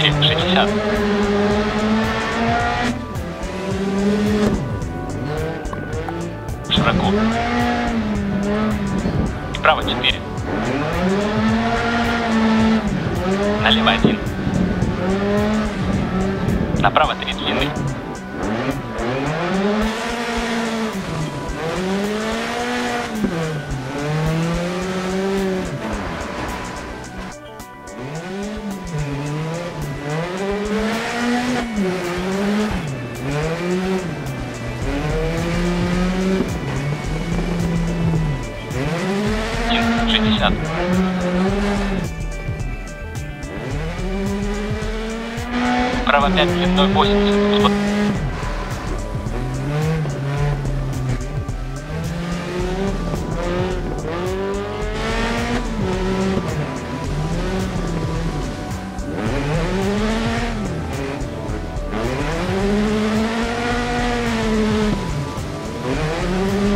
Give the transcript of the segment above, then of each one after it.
4, 60. Широко. И право 4. Налево 1. Направо 3 длинный. 60. Право 5, длиной 80. Спо-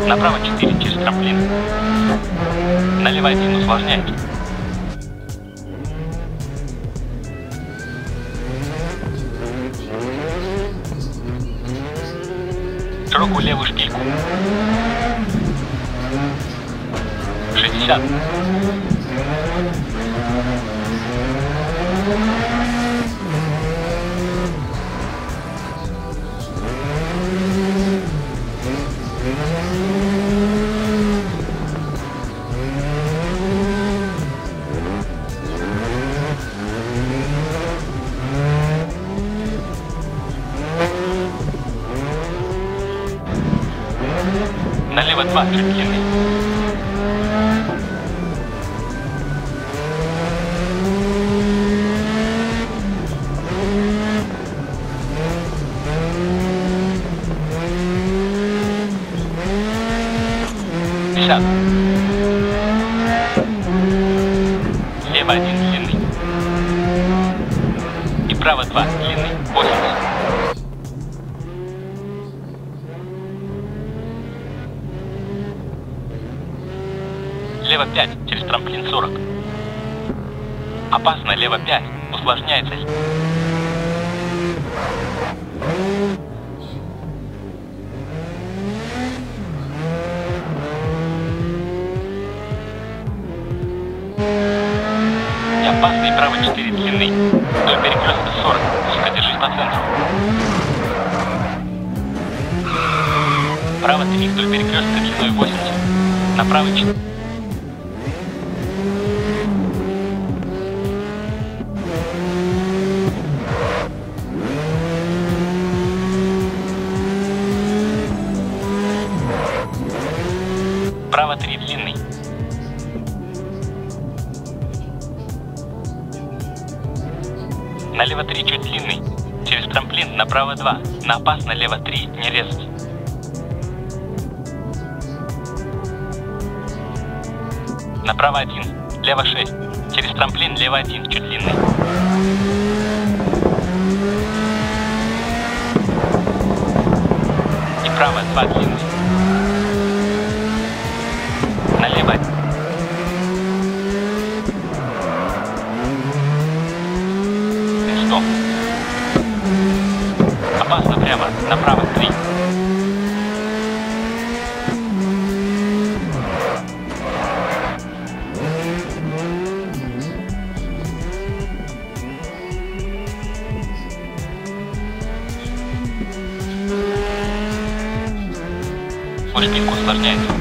Направо 4 через трамплин. Налево 1 усложняет. Широкую левую шпильку. 60. Налево 2 чуть длинный. Пятьдесят. Лево один длинный. И право два Лево 5 через трамплин 40. Опасно, лево 5. Усложняется. И опасный право 4 длины. Вдоль перекрестка 40. Узко держись по центру. Право 3 вдоль перекрестка длиной 80. Направо 4. Право 3 длинный. Налево 3 чуть длинный. Через трамплин направо 2. На опасно лево 3. Не резать. Направо 1. Лево 6. Через трамплин лево 1. Чуть длинный. И право 2 длинный. права, направо 3. Полетник устраняется.